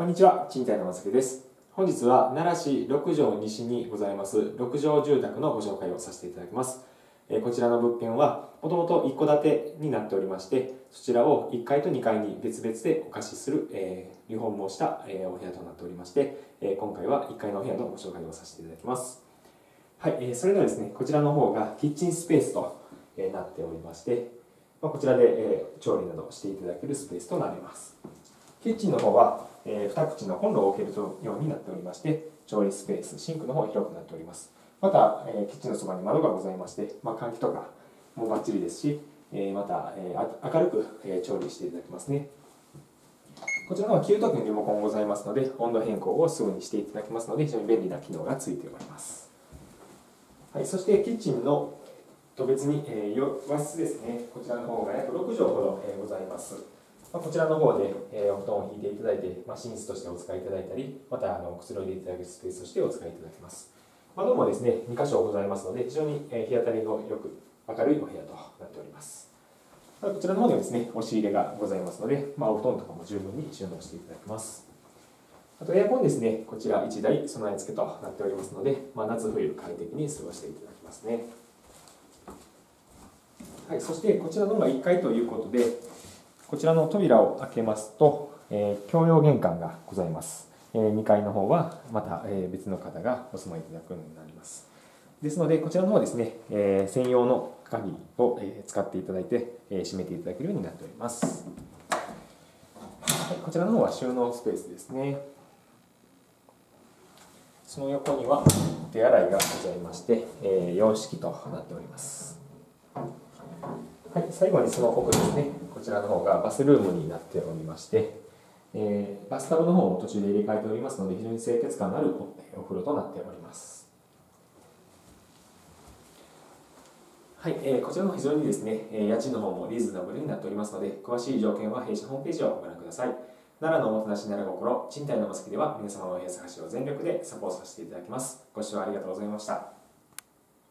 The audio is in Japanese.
こんにちは、賃貸のまさです。本日は奈良市六条西にございます六条住宅のご紹介をさせていただきます。えこちらの物件はもともと一戸建てになっておりまして、そちらを1階と2階に別々でお貸しする、えーリフォームをした、えーお部屋となっておりまして、え今回は1階のお部屋のご紹介をさせていただきます。はい、えーそれではですね、こちらの方がキッチンスペースと、えなっておりまして、ま、こちらで、え調理などしていただけるスペースとなります。キッチンの方は、えー2口のコンロを置けるようになっておりまして、調理スペース、シンクの方広くなっております。また、えーキッチンのそばに窓がございまして、まあ、換気とかもバッチリですし、えーまた、えー明るく、え調理していただきますね。こちらの方は給湯器のリモコンございますので、温度変更をすぐにしていただきますので、非常に便利な機能がついております。はい、そしてキッチンのと別に、えー和室ですね、こちらの方が約6畳ほど、えございます。まあ、こちらの方で、えーお布団を引いていただいて、まあ、寝室としてお使いいただいたり、またあのくつろいでいただけるスペースとしてお使いいただけます。窓もですね、2箇所ございますので、非常に、日当たりのよく明るいお部屋となっております。またこちらの方にはですね、押し入れがございますので、まあ、お布団とかも十分に収納していただけます。あとエアコンですね、こちら1台備え付けとなっておりますので、まあ、夏冬快適に過ごしていただきますね。はい、そしてこちらの方が1階ということで、こちらの扉を開けますと、えー共用玄関がございます。えー2階の方はまた、えー別の方がお住まいいただくようになります。ですので、こちらの方はですね、えー専用の鍵を、えー使っていただいて、えー閉めていただけるようになっております。はい、こちらの方は収納スペースですね。その横には手洗いがございまして、えー洋式となっております。はい、最後にその奥ですね、こちらの方がバスルームになっておりまして、えーバスタブの方も途中で入れ替えておりますので、非常に清潔感のあるお風呂となっております。はい、えーこちらの方非常にですね、えー家賃の方もリーズナブルになっておりますので、詳しい条件は弊社ホームページをご覧ください。奈良のおもてなし奈良心、賃貸のまさきでは皆様のお部屋探しを全力でサポートさせていただきます。ご視聴ありがとうございました。